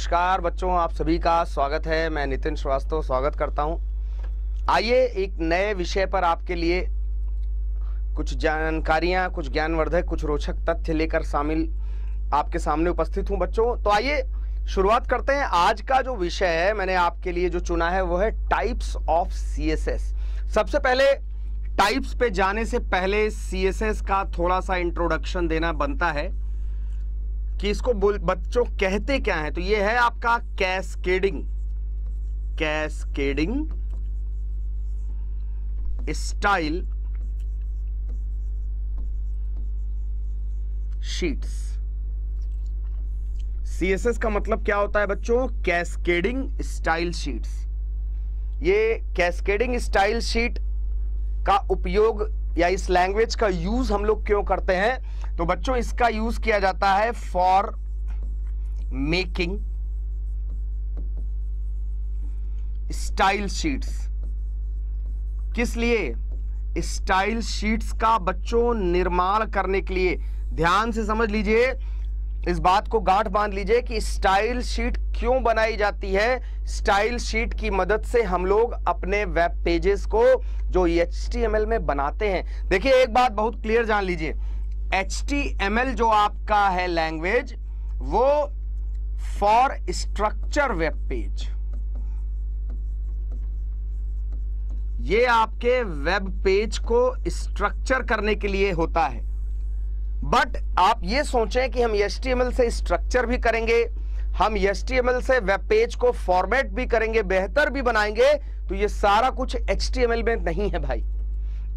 नमस्कार बच्चों, आप सभी का स्वागत है। मैं नितिन श्रीवास्तव, स्वागत करता हूँ। आइए एक नए विषय पर आपके लिए कुछ जानकारियाँ, कुछ ज्ञानवर्धक, कुछ रोचक तथ्य लेकर शामिल आपके सामने उपस्थित हूँ बच्चों। तो आइए शुरुआत करते हैं। आज का जो विषय है, मैंने आपके लिए जो चुना है, वो है टाइप्स ऑफ़ सीएसएस सबसे पहले टाइप्स पे जाने से पहले सीएसएस का थोड़ा सा इंट्रोडक्शन देना बनता है। कि इसको बच्चों कहते क्या है? तो ये है आपका cascading cascading style sheets CSS का मतलब क्या होता है बच्चों? कैस्केडिंग स्टाइल शीट्स ये कैस्केडिंग स्टाइल शीट का उपयोग या इस लैंग्वेज का यूज़ हम लोग क्यों करते हैं? तो बच्चों, इसका यूज़ किया जाता है फॉर मेकिंग स्टाइल शीट्स किस लिए? स्टाइल शीट्स का बच्चों निर्माण करने के लिए। ध्यान से समझ लीजिए इस बात को गांठ बाँध लीजिए कि स्टाइल शीट क्यों बनाई जाती है। स्टाइल शीट की मदद से हम लोग अपने वेब पेजेस को जो एचटीएमएल में बनाते हैं। देखिए, एक बात बहुत क्लियर जान लीजिए। एचटीएमएल जो आपका है लैंग्वेज वो फॉर स्ट्रक्चर वेब पेज ये आपके वेब पेज को स्ट्रक्चर करने के लिए होता है। बट आप ये सोचें कि हम एस से स्ट्रक्चर भी करेंगे, हम एस से वेब पेज को फॉर्मेट भी करेंगे, बेहतर भी बनाएँगे तो ये सारा कुछ एचटीएमएल में नहीं है भाई।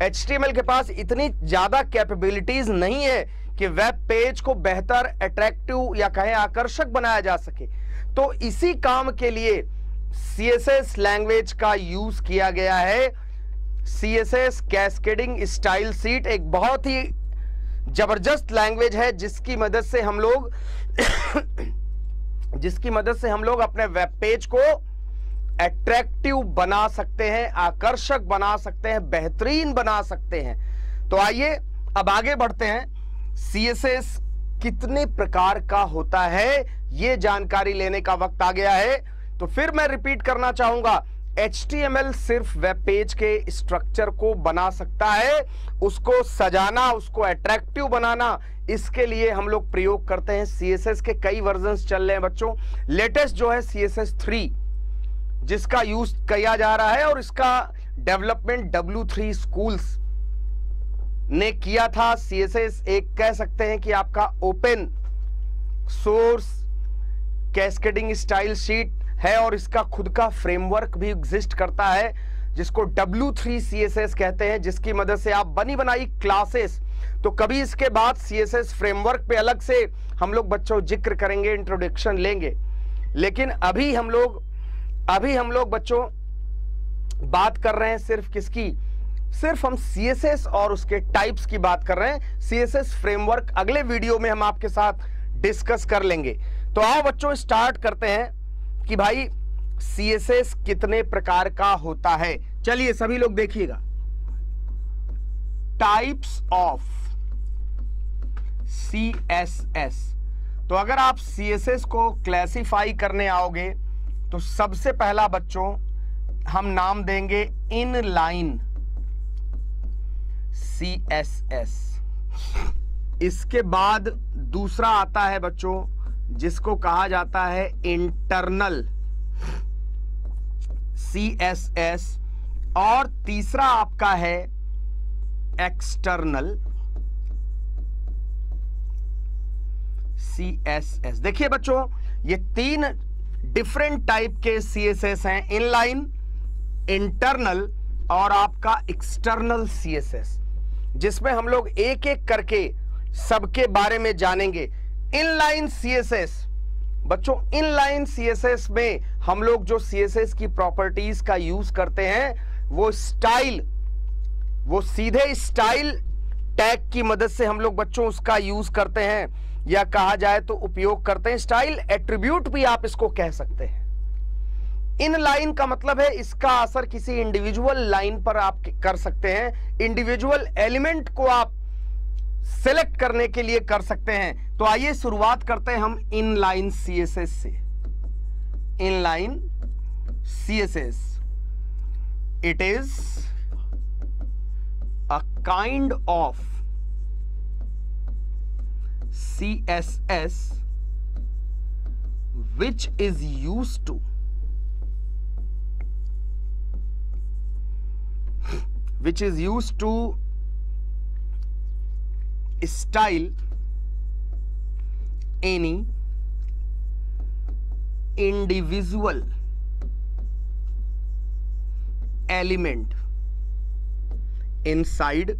एचटीएमएल के पास इतनी ज़्यादा कैपेबिलिटीज नहीं है कि वेब पेज को बेहतर अट्रैक्टिव या कहें आकर्षक बनाया जा सके। तो इसी काम के लिए सीएसएस लैंग्वेज का यूज़ किया गया है। सीएसएस कैस्केडिंग स्टाइल सीट एक बहुत ही ज़बरदस्त लैंग्वेज है, जिसकी मदद से हम लोग, जिसकी मदद से हम लोग अपने वेब पेज को अट्रैक्टिव बना सकते हैं, आकर्षक बना सकते हैं, बेहतरीन बना सकते हैं। तो आइए, अब आगे बढ़ते हैं। सीएसएस कितने प्रकार का होता है यह जानकारी लेने का वक्त आ गया है। तो फिर मैं रिपीट करना चाहूँगा। HTML सिर्फ़ वेब पेज के स्ट्रक्चर को बना सकता है। उसको सजाना, उसको अट्रैक्टिव बनाना, इसके लिए हम लोग प्रयोग करते हैं सीएसएस के कई वर्जन चल रहे हैं बच्चों। लेटेस्ट जो है सीएसएस थ्री जिसका यूज़ किया जा रहा है और इसका डेवलपमेंट डब्ल्यू थ्री स्कूल्स ने किया था। सीएसएस एक कह सकते हैं कि आपका open source cascading style sheet है और इसका खुद का फ्रेमवर्क भी एग्जिस्ट करता है, जिसको W3 CSS कहते हैं, जिसकी मदद से आप बनी बनाई क्लासेस तो कभी इसके बाद CSS फ्रेमवर्क पे अलग से हम लोग बच्चों ज़िक्र करेंगे इंट्रोडक्शन लेंगे। लेकिन अभी हम लोग, अभी हम लोग बच्चों बात कर रहे हैं सिर्फ़ किसकी? सिर्फ़ हम CSS और उसके टाइप्स की बात कर रहे हैं। CSS फ्रेमवर्क अगले वीडियो में हम आपके साथ डिस्कस कर लेंगे। तो आओ बच्चों स्टार्ट करते हैं। कि भाई सीएसएस कितने प्रकार का होता है? चलिए, सभी लोग देखिएगा। टाइप्स ऑफ़ सीएसएस तो अगर आप सीएसएस को क्लासिफाई करने आओगे तो सबसे पहला बच्चों, हम नाम देंगे इन लाइन सीएसएस इसके बाद दूसरा आता है बच्चों जिसको कहा जाता है इंटरनल सी एस एस और तीसरा आपका है एक्सटर्नल सी एस एस देखिए बच्चों, ये तीन डिफरेंट टाइप के सी एस एस हैं इनलाइन इंटरनल और आपका एक्सटर्नल सी एस एस जिसमें हम लोग एक एक करके सबके बारे में जानेंगे। इनलाइन सीएसएस बच्चों इनलाइन सीएसएस में हम लोग जो सीएसएस की प्रॉपर्टीज़ का यूज़ करते हैं, वो स्टाइल वो सीधे स्टाइल टैग की मदद से हम लोग बच्चों उसका यूज़ करते हैं, या कहा जाए तो उपयोग करते हैं। स्टाइल एट्रीब्यूट भी आप इसको कह सकते हैं। इन लाइन का मतलब है इसका असर किसी इंडिविजुअल लाइन पर आप कर सकते हैं। इंडिविजुअल एलिमेंट को आप सेलेक्ट करने के लिए कर सकते हैं। तो आइए शुरुआत करते हैं हम inline C S S से inline C S S it is a kind of S which is use to which is use to style, any individual element inside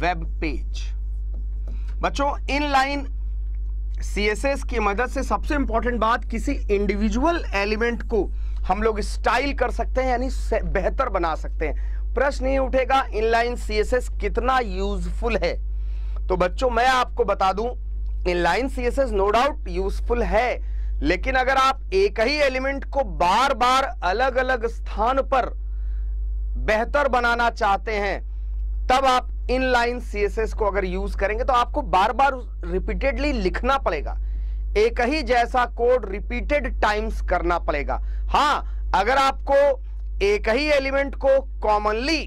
web page बच्चों इन इनलाइन सीएसएस की मदद से सबसे important बात, किसी individual element को हम लोग स्टाइल कर सकते हैं, यानी बेहतर बना सकते हैं। प्रश्न ये उठेगा इनलाइन सीएसएस कितना यूजफुल है। तो बच्चों, मैं आपको बता दूँ inline CSS no doubt useful है। लेकिन अगर आप एक ही एलिमेंट को बार बार अलग अलग स्थान पर बेहतर बनाना चाहते हैं, तब आप इनलाइन सीएसएस को अगर यूज़ करेंगे तो आपको बार बार रिपीटेडली लिखना पड़ेगा। एक ही जैसा कोड रिपीटेड टाइम्स करना पड़ेगा। हाँ, अगर आपको एक ही एलिमेंट को कॉमनली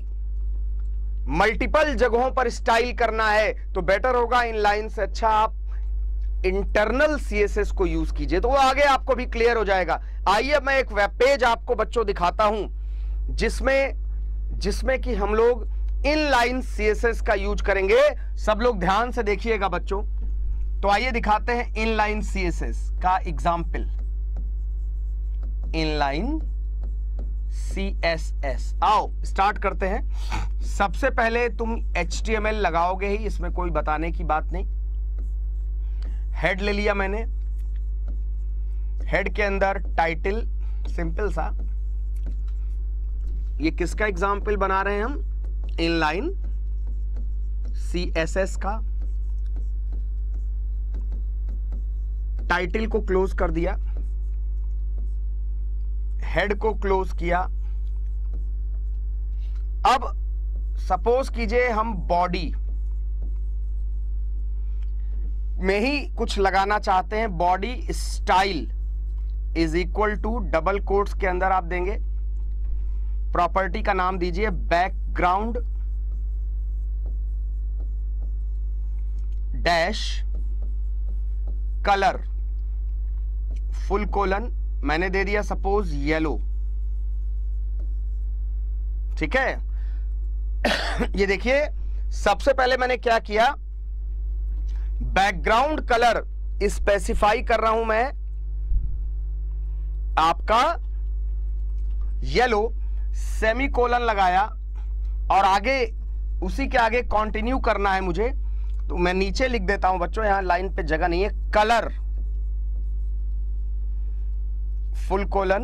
मल्टीपल जगहों पर स्टाइल करना है तो बेटर होगा इन लाइन से अच्छा आप इंटरनल सीएसएस को यूज़ कीजिए तो वो आगे आपको भी क्लियर हो जाएगा। आइए मैं एक वेब पेज आपको बच्चों दिखाता हूँ, जिसमें जिसमें कि हम लोग इन लाइन सीएसएस का यूज़ करेंगे। सब लोग ध्यान से देखिएगा बच्चों। तो आइए दिखाते हैं इनलाइन सीएसएस का एग्ज़ाम्पल इनलाइन सीएसएस आओ स्टार्ट करते हैं। सबसे पहले तुम एच टी एम एल लगाओगे ही, इसमें कोई बताने की बात नहीं। हेड ले लिया मैंने। हेड के अंदर टाइटल सिंपल सा। ये किसका एग्ज़ाम्पल बना रहे हैं हम? इनलाइन सी एस एस का। टाइटल को क्लोज कर दिया। हेड को क्लोज किया। अब सपोज़ कीजिए हम बॉडी में ही कुछ लगाना चाहते हैं body style is equal to double quotes के अंदर आप देंगे। प्रॉपर्टी का नाम दीजिए background dash colour full colon मैंने दे दिया सपोज़ येलो ठीक है? ये देखिए, सबसे पहले मैंने क्या किया? बैकग्राउंड कलर स्पेसिफाई कर रहा हूँ मैं आपका येलो सेमी कोलन लगाया और आगे, उसी के आगे कंटिन्यू करना है मुझे। तो मैं नीचे लिख देता हूँ, बच्चों, यहाँ लाइन पे जगह नहीं है कलर फुल कोलन,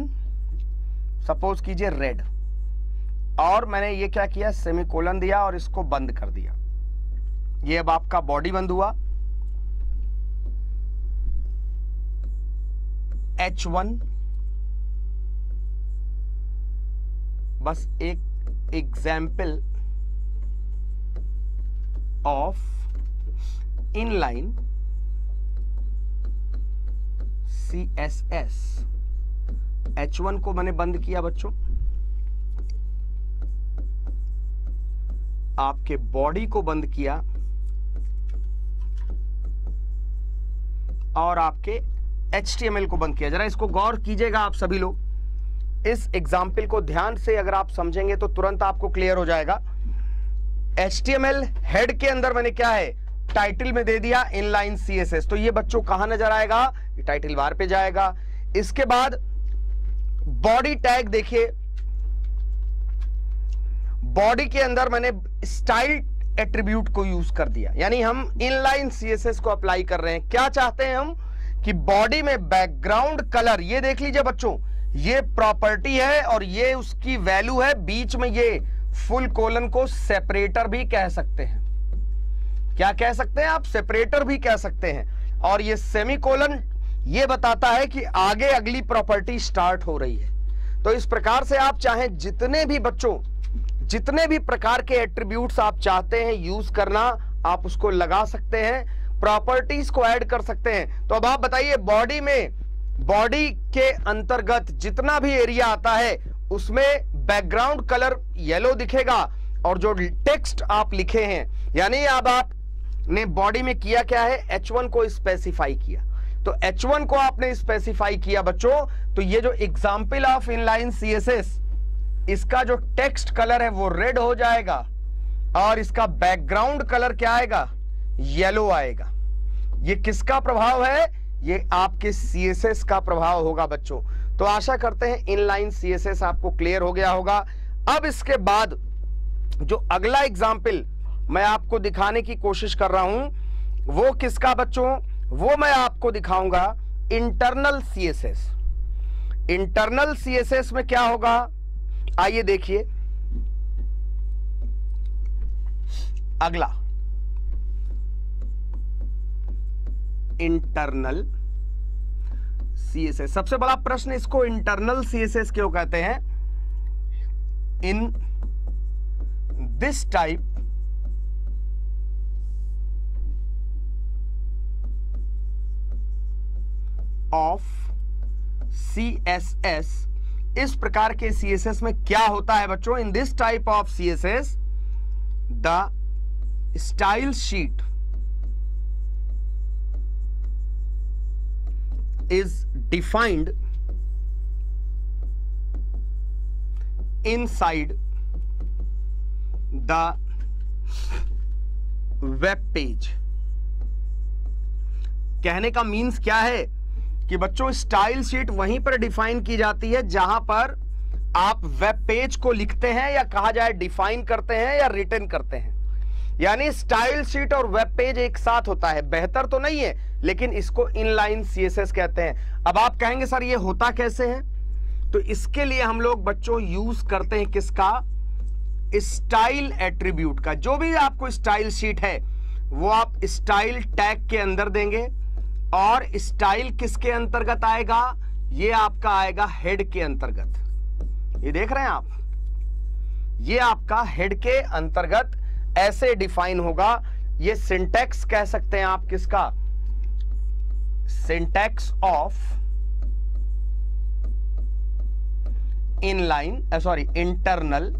सपोज़ कीजिए रेड। और मैंने ये क्या किया? सेमी कोलन दिया और इसको बंद कर दिया। ये अब आपका बॉडी बंद हुआ। एच वन बस एक example of inline C S S H1 को मैंने बंद किया बच्चों। आपके बॉडी को बंद किया। और आपके एच को बंद किया। जरा इसको गौर कीजिएगा आप सभी लोग। इस एग्ज़ाम्पल को ध्यान से अगर आप समझेंगे तो तुरंत आपको क्लियर हो जाएगा। HTML हेड के अंदर मैंने क्या है? टाइटल में दे दिया इनलाइन सीएसएस तो ये बच्चों कहाँ नज़र आएगा? टाइटल बार पे जाएगा। इसके बाद बॉडी टैग देखिए। बॉडी के अंदर मैंने स्टाइल एट्रीब्यूट को यूज़ कर दिया। यानी हम इनलाइन सीएसएस को अप्लाई कर रहे हैं। क्या चाहते हैं हम? कि बॉडी में बैकग्राउंड कलर, ये देख लीजिए बच्चों, ये प्रॉपर्टी है और ये उसकी वैल्यू है। बीच में ये फुल कोलन को सेपरेटर भी कह सकते हैं। क्या कह सकते हैं आप? सेपरेटर भी कह सकते हैं। और ये सेमी कोलन ये बताता है कि आगे अगली प्रॉपर्टी स्टार्ट हो रही है। तो इस प्रकार से आप चाहें जितने भी बच्चों, जितने भी प्रकार के एट्रीब्यूट्स आप चाहते हैं यूज़ करना, आप उसको लगा सकते हैं प्रॉपर्टीज़ को ऐड कर सकते हैं। तो अब आप बताइए बॉडी में बॉडी के अंतर्गत जितना भी एरिया आता है, उसमें बैकग्राउंड कलर येलो दिखेगा और जो टेक्स्ट आप लिखे हैं, यानी अब आपने बॉडी में किया क्या है? H1 को स्पेसिफाई किया। तो H1 को आपने स्पेसिफाई किया बच्चों तो ये जो एग्ज़ाम्पल ऑफ़ इनलाइन सीएसएस इसका जो टेक्स्ट कलर है वो रेड हो जाएगा, और इसका बैकग्राउंड कलर क्या आएगा? येलो आएगा। ये किसका प्रभाव है? ये आपके सीएसएस का प्रभाव होगा बच्चों। तो आशा करते हैं इनलाइन सीएसएस आपको क्लियर हो गया होगा। अब इसके बाद जो अगला एग्ज़ाम्पल मैं आपको दिखाने की कोशिश कर रहा हूँ, वो किसका बच्चों? वो मैं आपको दिखाऊँगा इंटरनल सीएसएस इंटरनल सीएसएस में क्या होगा? आइए देखिए। अगला। इंटरनल सीएसएस सबसे बड़ा प्रश्न इसको इंटरनल सीएसएस क्यों कहते हैं? In this type of C S S इस प्रकार के सी एस एस में क्या होता है बच्चों? In this type of C S S the style sheet is defined inside the web page. कहने का मीन्स क्या है? कि बच्चों स्टाइल शीट वहीं पर डिफाइन की जाती है, जहाँ पर आप वेब पेज को लिखते हैं या कहा जाए डिफाइन करते हैं या रिटर्न करते हैं। यानी स्टाइल शीट और वेब पेज एक साथ होता है। बेहतर तो नहीं है, लेकिन इसको इनलाइन सीएसएस कहते हैं। अब आप कहेंगे, सर, ये होता कैसे है? तो इसके लिए हम लोग बच्चों यूज़ करते हैं किसका? स्टाइल एट्रीब्यूट का। जो भी आपको स्टाइल शीट है, वो आप स्टाइल टैग के अंदर देंगे। और स्टाइल किसके अंतर्गत आएगा? ये आपका आएगा हेड के अंतर्गत। ये देख रहे हैं आप? ये आपका हेड के अंतर्गत ऐसे डिफाइन होगा। ये सिंटेक्स कह सकते हैं आप किसका? Syntax of inline sorry, internal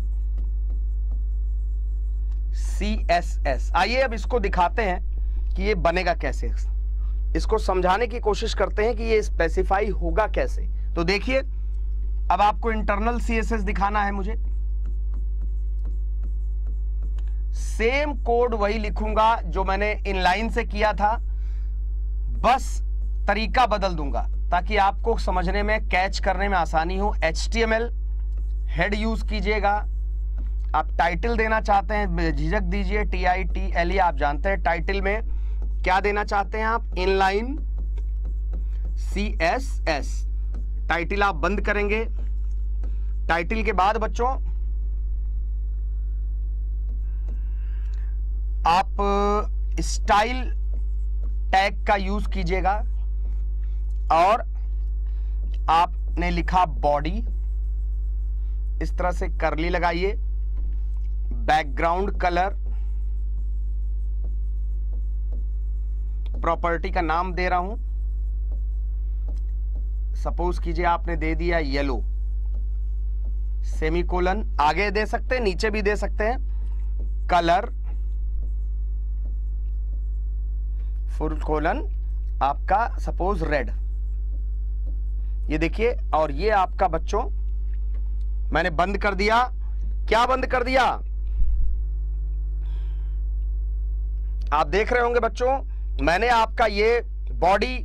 C S S. आइए अब इसको दिखाते हैं कि ये बनेगा कैसे। इसको समझाने की कोशिश करते हैं कि ये स्पेसिफाई होगा कैसे। तो देखिए, अब आपको इंटरनल सी एस एस दिखाना है मुझे। सेम कोड वही लिखूँगा जो मैंने इनलाइन से किया था। बस तरीका बदल दूँगा, ताकि आपको समझने में कैच करने में आसानी हो। एचटीएमएल हेड यूज़ कीजिएगा। आप टाइटल देना चाहते हैं, झिझक दीजिए टी आई टी एल आप जानते हैं टाइटल में। क्या देना चाहते हैं आप? Inline C S S title आप बंद करेंगे। टाइटिल के बाद बच्चों, आप स्टाइल टैग का यूज़ कीजिएगा और आपने लिखा बॉडी इस तरह से करली लगाइए। बैकग्राउंड कलर प्रॉपर्टी का नाम दे रहा हूँ। सपोज़ कीजिए आपने दे दिया येलो सेमीकोलन आगे दे सकते हैं, नीचे भी दे सकते हैं। कलर फुल कोलन आपका सपोज़ रेड ये देखिए, और ये आपका बच्चों, मैंने बंद कर दिया। क्या बंद कर दिया? आप देख रहे होंगे बच्चों मैंने आपका ये बॉडी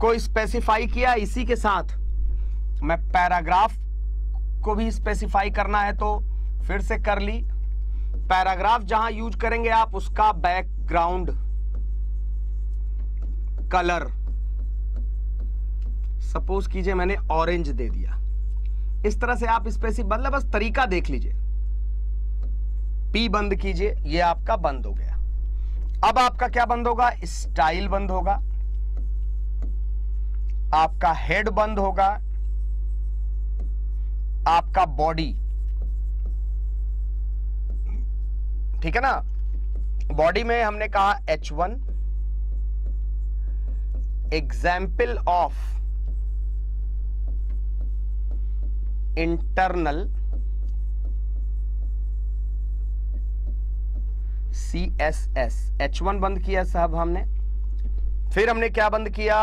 को स्पेसिफाई किया इसी के साथ। मैं पैराग्राफ को भी स्पेसिफाई करना है तो फिर से कर ली। पैराग्राफ जहाँ यूज़ करेंगे आप, उसका बैकग्राउंड कलर सपोज़ कीजिए मैंने ऑरेंज दे दिया। इस तरह से आप स्पेसिफिक मतलब बस तरीका देख लीजिए। पी बंद कीजिए, ये आपका बंद हो गया। अब आपका क्या बंद होगा? स्टाइल बंद होगा। आपका हेड बंद होगा। आपका बॉडी। ठीक है ना? बॉडी में हमने कहा H1 example of internal C S S H one बंद किया साहब हमने। फिर हमने क्या बंद किया?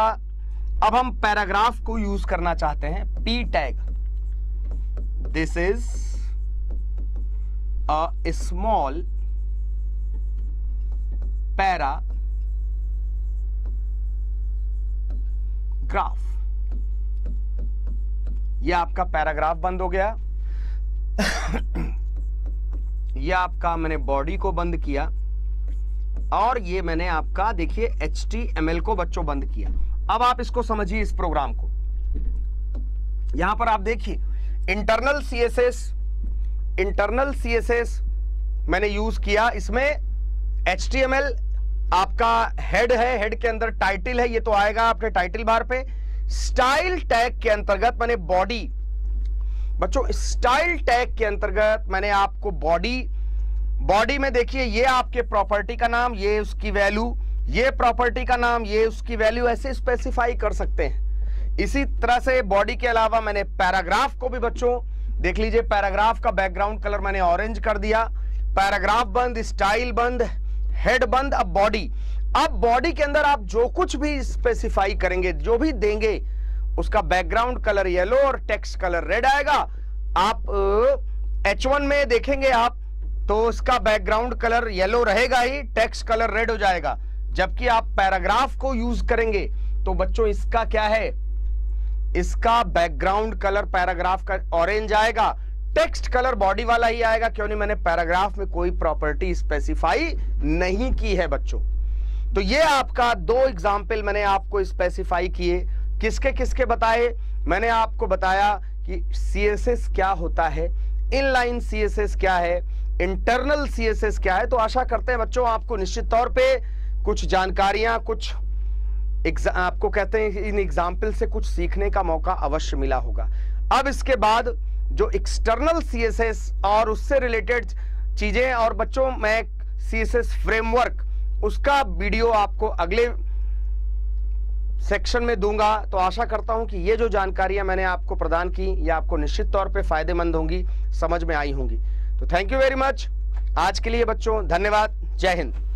अब हम पैराग्राफ को यूज़ करना चाहते हैं। P tag this is a small paragraph ये आपका पैराग्राफ बंद हो गया। ये आपका मैंने बॉडी को बंद किया और ये मैंने आपका, देखिए एचटीएमएल को बच्चों बंद किया। अब आप इसको समझिए इस प्रोग्राम को। यहाँ पर आप देखिए इंटरनल सीएसएस इंटरनल सीएसएस मैंने यूज़ किया। इसमें एचटीएमएल आपका हेड है हेड के अंदर टाइटल है, ये तो आएगा आपके टाइटल बार पे। स्टाइल टैग के अंतर्गत मैंने बॉडी बच्चों स्टाइल टैग के अंतर्गत मैंने आपको बॉडी बॉडी में देखिए, ये आपके प्रॉपर्टी का नाम, ये उसकी वैल्यू ये प्रॉपर्टी का नाम, ये उसकी वैल्यू ऐसे स्पेसिफाई कर सकते हैं। इसी तरह से बॉडी के अलावा मैंने पैराग्राफ को भी बच्चों, देख लीजिए पैराग्राफ का बैकग्राउंड कलर मैंने ऑरेंज कर दिया। पैराग्राफ बंद स्टाइल बंद हेड बंद, अब बॉडी अब बॉडी के अंदर आप जो कुछ भी स्पेसिफाई करेंगे, जो भी देंगे उसका बैकग्राउंड कलर येलो और टेक्स्ट कलर रेड आएगा। आप एच वन में देखेंगे आप तो उसका बैकग्राउंड कलर येलो रहेगा ही टेक्स्ट कलर रेड हो जाएगा। जबकि आप पैराग्राफ को यूज़ करेंगे तो बच्चों इसका क्या है? इसका बैकग्राउंड कलर पैराग्राफ का ऑरेंज आएगा। टेक्स्ट कलर बॉडी वाला ही आएगा, क्यों नहीं? मैंने पैराग्राफ में कोई प्रॉपर्टी स्पेसिफाई नहीं की है बच्चों। तो ये आपका दो एग्ज़ाम्पल मैंने आपको स्पेसिफाई किए। किसके किसके बताए? मैंने आपको बताया कि सीएसएस क्या होता है इनलाइन सीएसएस क्या है इंटरनल सीएसएस क्या है तो आशा करते हैं बच्चों आपको निश्चित तौर पे कुछ जानकारियाँ, कुछ आपको कहते हैं इन एग्ज़ाम्पल से कुछ सीखने का मौका अवश्य मिला होगा। अब इसके बाद जो एक्सटर्नल सीएसएस और उससे रिलेटेड चीज़ें और बच्चों, मैं सीएसएस फ्रेमवर्क उसका वीडियो आपको अगले सेक्शन में दूँगा। तो आशा करता हूँ कि ये जो जानकारियाँ मैंने आपको प्रदान की, ये आपको निश्चित तौर पे फ़ायदेमंद होंगी, समझ में आई होंगी। तो थैंक यू वेरी मच आज के लिए बच्चों, धन्यवाद। जय हिंद।